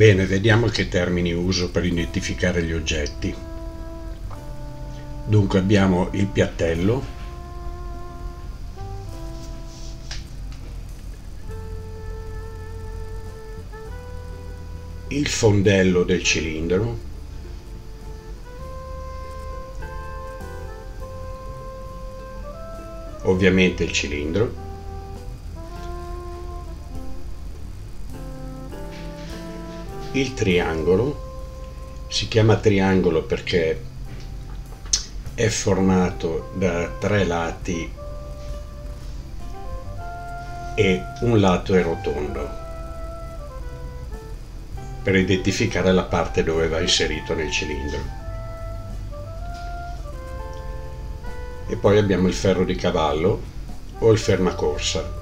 Bene, vediamo che termini uso per identificare gli oggetti. Dunque abbiamo il piattello, il fondello del cilindro, ovviamente il cilindro, il triangolo si chiama triangolo perché è formato da tre lati e un lato è rotondo per identificare la parte dove va inserito nel cilindro. E poi abbiamo il ferro di cavallo o il fermacorsa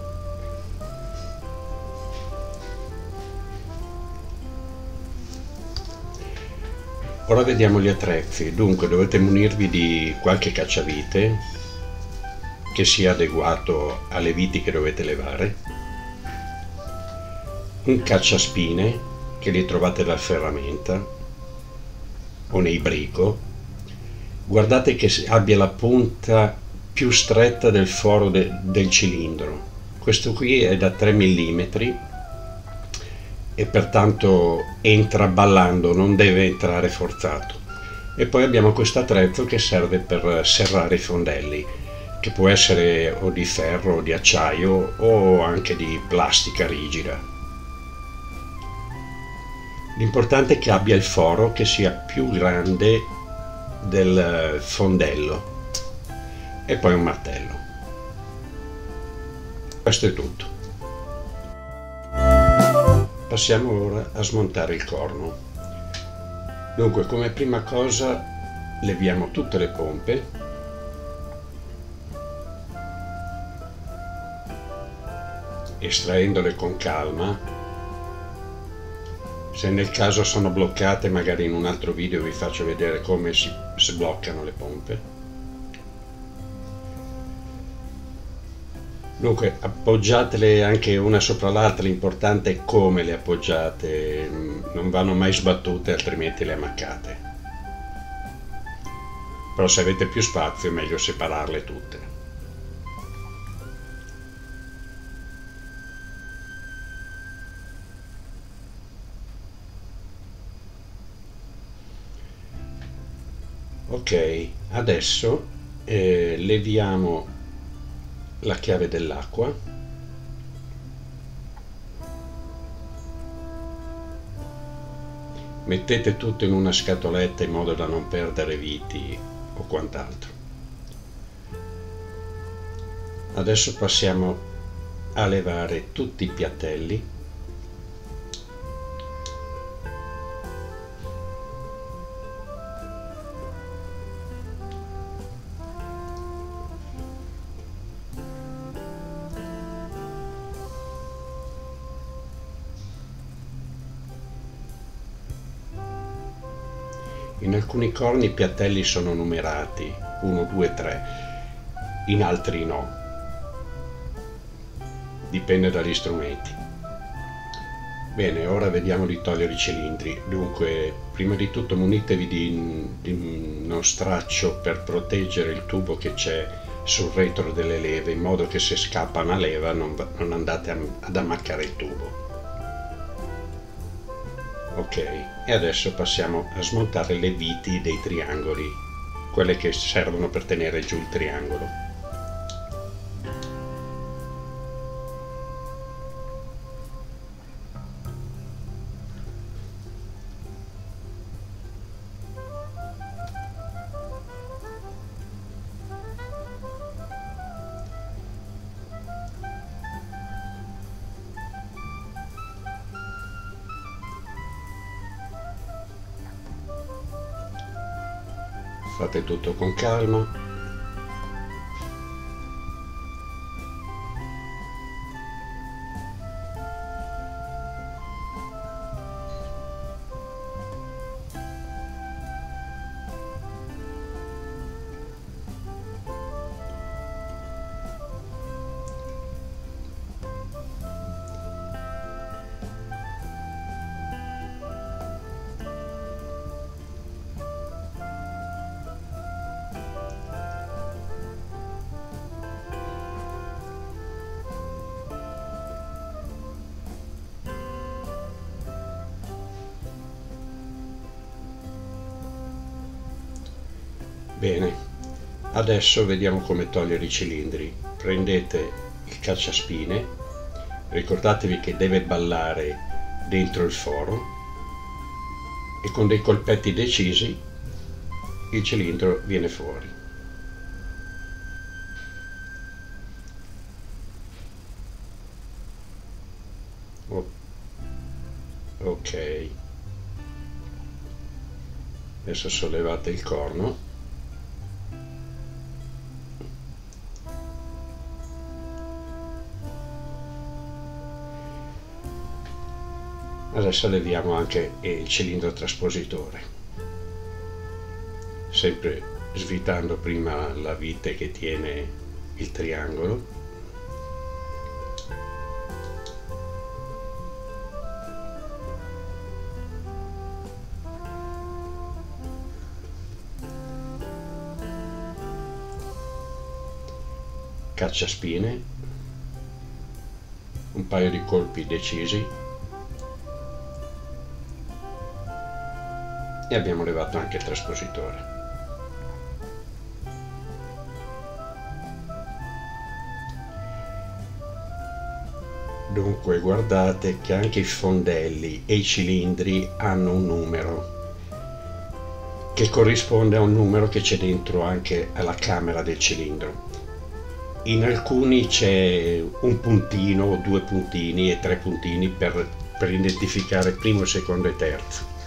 Ora vediamo gli attrezzi, dunque dovete munirvi di qualche cacciavite che sia adeguato alle viti che dovete levare, un cacciaspine che li trovate dal ferramenta o nei brico, guardate che abbia la punta più stretta del foro de del cilindro, questo qui è da 3 mm e pertanto entra ballando, non deve entrare forzato. E poi abbiamo questo attrezzo che serve per serrare i fondelli, che può essere o di ferro o di acciaio o anche di plastica rigida. L'importante è che abbia il foro che sia più grande del fondello e poi un martello. Questo è tutto. Passiamo ora a smontare il corno. Dunque, come prima cosa leviamo tutte le pompe estraendole con calma. Se nel caso sono bloccate, magari in un altro video vi faccio vedere come si sbloccano le pompe. Dunque, appoggiatele anche una sopra l'altra, l'importante è come le appoggiate, non vanno mai sbattute altrimenti le ammaccate. Però se avete più spazio è meglio separarle tutte. Ok, adesso eh, leviamo la chiave dell'acqua. Mettete tutto in una scatoletta in modo da non perdere viti o quant'altro. Adesso passiamo a levare tutti i piattelli In alcuni corni i piattelli sono numerati, 1, 2, 3, in altri no. Dipende dagli strumenti. Bene, ora vediamo di togliere i cilindri. Dunque, prima di tutto munitevi di, di uno straccio per proteggere il tubo che c'è sul retro delle leve, in modo che se scappa una leva non, non andate a, ad ammaccare il tubo ok e adesso passiamo a smontare le viti dei triangoli quelle che servono per tenere giù il triangolo fate tutto con calma Bene, adesso vediamo come togliere i cilindri. Prendete il cacciaspine, ricordatevi che deve ballare dentro il foro e con dei colpetti decisi il cilindro viene fuori. Ok. Adesso sollevate il corno. Adesso leviamo anche il cilindro traspositore, sempre svitando prima la vite che tiene il triangolo. cacciaspine, un paio di colpi decisi e abbiamo levato anche il traspositore. Dunque guardate che anche i fondelli e i cilindri hanno un numero che corrisponde a un numero che c'è dentro anche alla camera del cilindro. In alcuni c'è un puntino, due puntini e tre puntini per, per identificare primo, secondo e terzo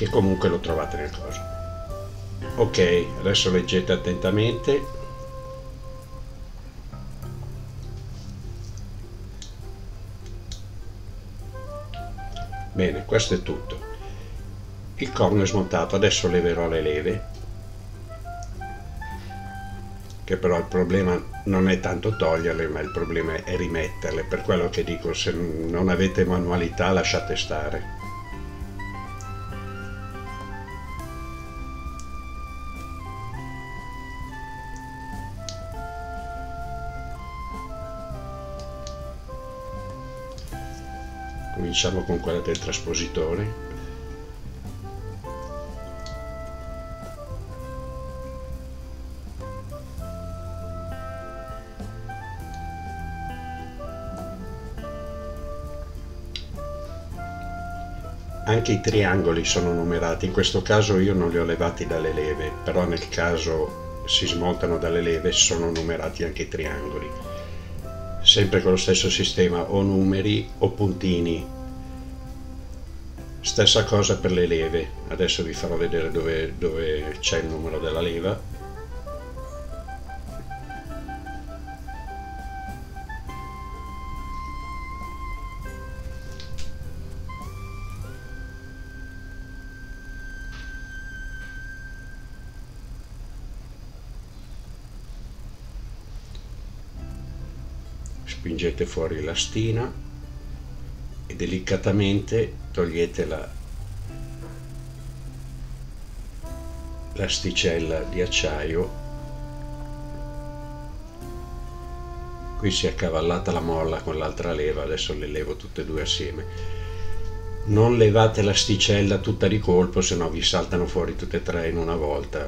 che comunque lo trovate nel coso. Ok adesso leggete attentamente. Bene questo è tutto. Il corno è smontato adesso leverò le leve. Che però il problema non è tanto toglierle ma il problema è rimetterle. Per quello che dico se non avete manualità lasciate stare cominciamo con quella del traspositore. Anche i triangoli sono numerati. In questo caso io non li ho levati dalle leve però nel caso si smontano dalle leve sono numerati anche i triangoli sempre con lo stesso sistema o numeri o puntini Stessa cosa per le leve, adesso vi farò vedere dove, dove c'è il numero della leva. Spingete fuori la stina e delicatamente togliete la l'asticella di acciaio. Qui si è accavallata la molla con l'altra leva adesso le levo tutte e due assieme. Non levate l'asticella tutta di colpo se no vi saltano fuori tutte e tre in una volta.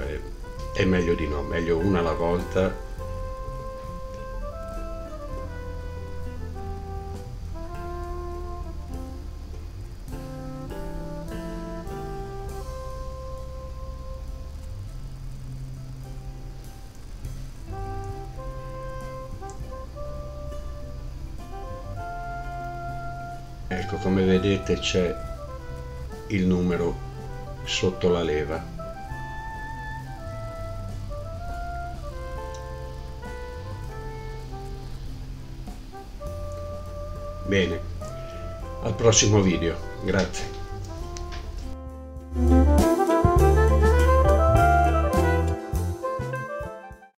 È meglio di no meglio una alla volta ecco come vedete c'è il numero sotto la leva. Bene al prossimo video. Grazie